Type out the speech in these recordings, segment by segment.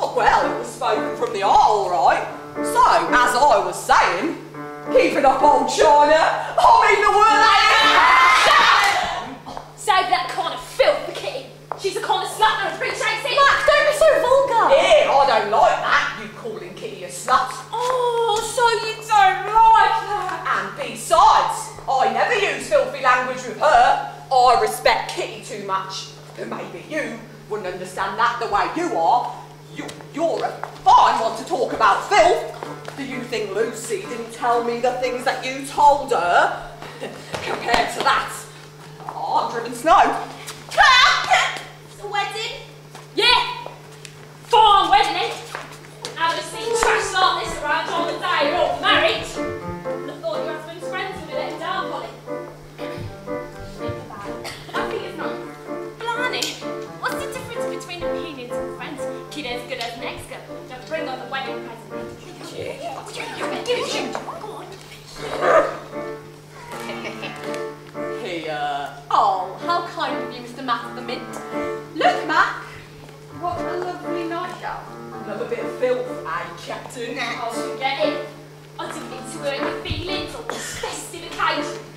Oh, well, it was spoken from the heart, all right. So, as I was saying, keeping up old China, I mean the word I Save that kind of filth for Kitty. She's a kind of slut and appreciates it. Mac, don't be so vulgar. Yeah, I don't like that, you calling Kitty a slut. Oh, so you don't like that? And besides, I never use filthy language with her. I respect Kitty too much. But maybe you wouldn't understand that the way you are. You, you're a fine one to talk about filth. Do you think Lucy didn't tell me the things that you told her? Compared to that, oh, I'm driven snow. It's a wedding. Another bit of filth, eh, Captain? I'll forget it. I didn't mean to hurt your feelings on this festive occasion.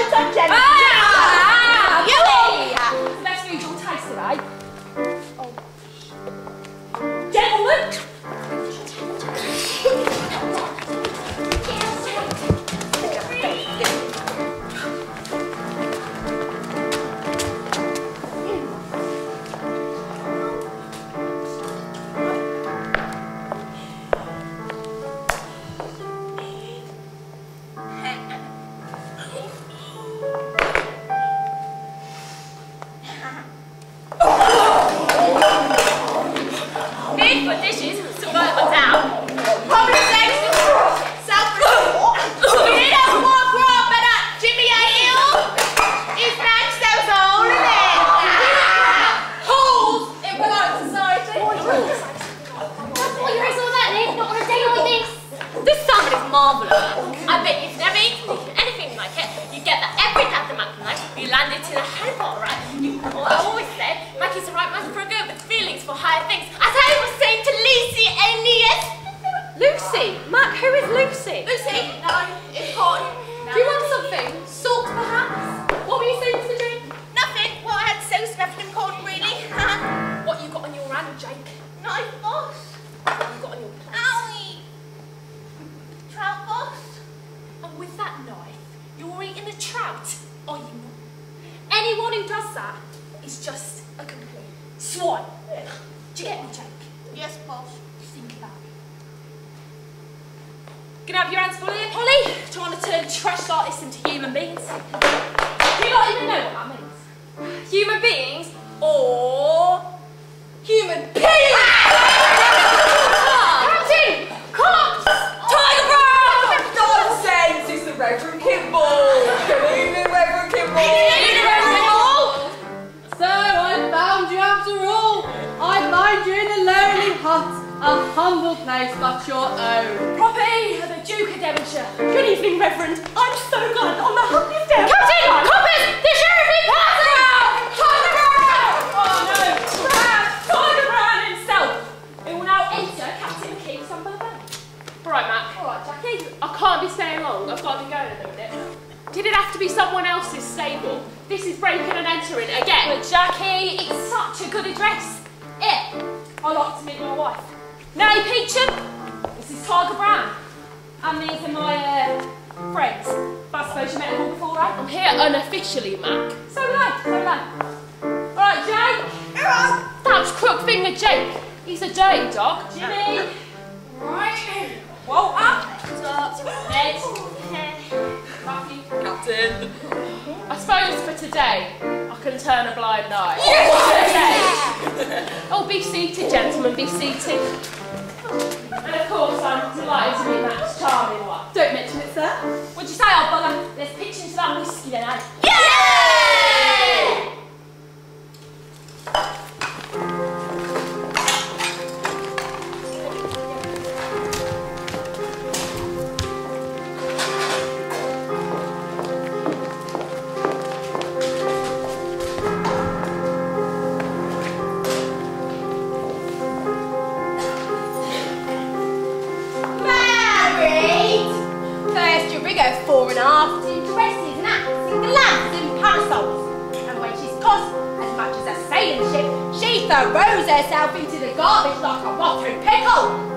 I say it's marvellous. I bet you've never eaten anything like it. You get that every day at the Macron You land it in a hellhole, right? You, well, I always said, Mackie's the right man that knife, you're eating a trout, are you not? Anyone who does that is just a complete swine. Do you get me, Jake? Yes, boss. Think about it. Gonna have your hands full here, Polly? Trying to turn trash artists into human beings? You Do you not even know what that means? Human beings or human beings? Captain! Cops! Tiger Brown! Nonsense! It's the Kimball! Good evening, Reverend Kimball! So I found you after all. I find you in a lonely hut, a humble place but your own. Property of the Duke of Devonshire. Good evening, Reverend. I'm so glad on the happiest day Captain! Did it have to be someone else's stable? This is breaking and entering again. But Jackie, it's such a good address. It. I like to meet my wife. Nellie Peachum. This is Tiger Brown. And these are my uh, friends. But I suppose you met them all before, right? I'm here unofficially, Mac. So like, so like. Alright, Jake. That's Crookfinger Jake. He's a dirty dog. Jimmy. Right. Walter. Ned. Matthew. Captain! I suppose for today, I can turn a blind eye. Yes! Oh, be seated, gentlemen, be seated. And of course, I'm delighted to meet Matt's charming wife. Don't mention it, sir. What'd you say, old bugger? Her four and a half in dresses and hats and gloves and parasols. And when she's cost as much as a sailing ship, she throws herself into the garbage like a rotten pickle.